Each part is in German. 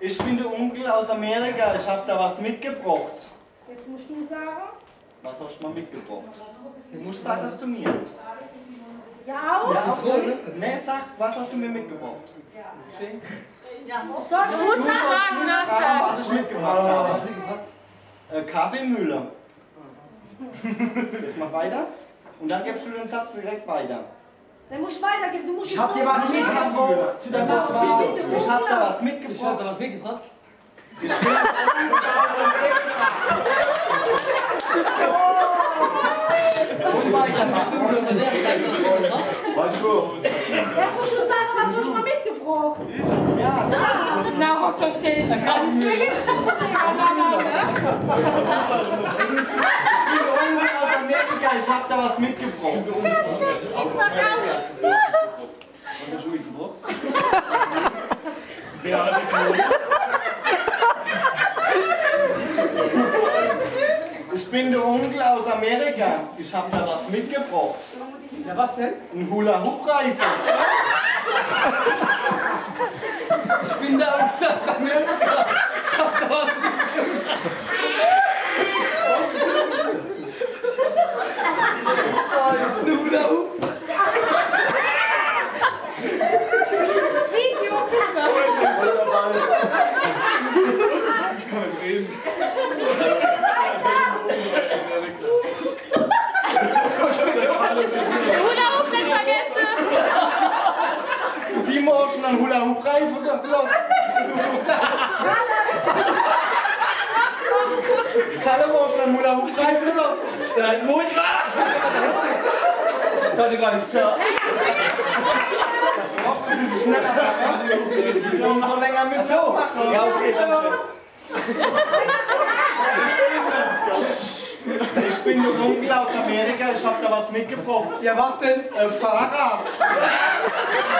Ich bin der Onkel aus Amerika. Ich habe da was mitgebracht. Jetzt musst du sagen. Was hast du mal mitgebracht? Du musst sagen das zu mir. Ja, auch? Ja, auch so. Nee, sag, was hast du mir mitgebracht? Musst jetzt das sagen, Du musst fragen, nachher. was ich mitgebracht habe. Äh, Kaffeemühle. Jetzt mach weiter. Und dann gibst du den Satz direkt weiter. Dann musst du weitergeben. Du musst Ich hab dir was mitgebracht. Zu der Wortwahl. Ich habe da was Ich hab mitgebracht. da was mitgebracht. Ich bin Und weitermachen. Oder der hat das mitgebracht. Weißt du? Jetzt musst du sagen, was hast du mal mitgebracht? Ja, Na, hockt euch den. ich bin der Onkel aus Amerika. Ich habe da was mitgebracht. Jetzt mal raus. Ich bin der Onkel aus Amerika. Ich habe da was mitgebracht. Ja, was denn? Ein Hula-Hoop-Reifen. Ich bin der Onkel aus Amerika. Ich hab da was mitgebracht. Du Hula Hoop. Video. Ich kann nicht reden. Hula Hoop nicht vergessen. Simon hat schon einen Hula-Hoop-Reifen gelassen. Kalle hat schon einen Hula-Hoop-Reifen gelassen. Nein, wo ich war! Kann ich gar nicht sagen. Schneller. Umso länger müsst ihr es machen. Ja, okay, dann Ich bin der Onkel aus Amerika. Ich habe da was mitgebracht. Ja, was denn? Äh, Fahrrad.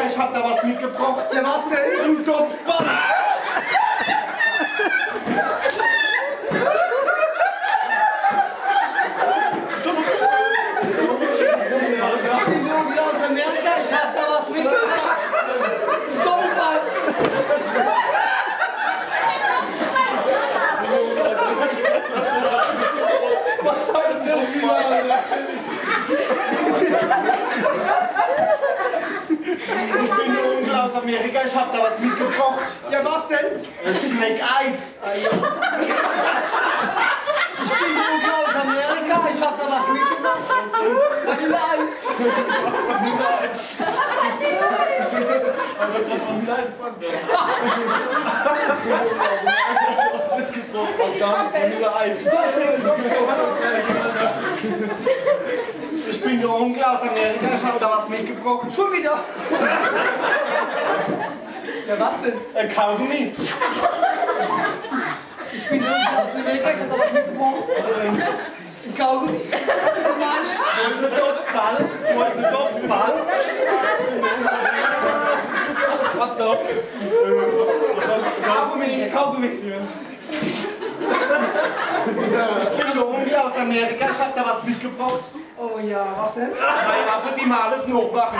Amerika. Ich habe da was mitgebracht. Ja, was denn? Ein Topfball. Ich bin der Onkel aus Amerika. Ich hab da was mitgebracht. Doppelpass. Was soll denn das wieder? Ich bin der Onkel aus Amerika. Ich habe da was mitgebracht. Ja, was denn? Ein Schneck Eis. Ich bin Onkel aus Amerika. Ich hab da was mitgebracht. Vanilleeis. Was dann? Vanille Eis. Ich bin der Onkel aus Amerika. Ich habe da was mitgebracht. Schon wieder? Ja, was denn? Ein Kaugummi. Ich bin Onkel aus Amerika. Ich hab da was mitgebracht. Ein Kaugummi. Wo ist der Topfball? Wo ist der Topfball? Was da? Kaugummi, Kaugummi. Ich bin der Onkel aus Amerika. Ich habe da was mitgebracht. Oh ja, was denn? Drei Affen, die mal alles noch machen.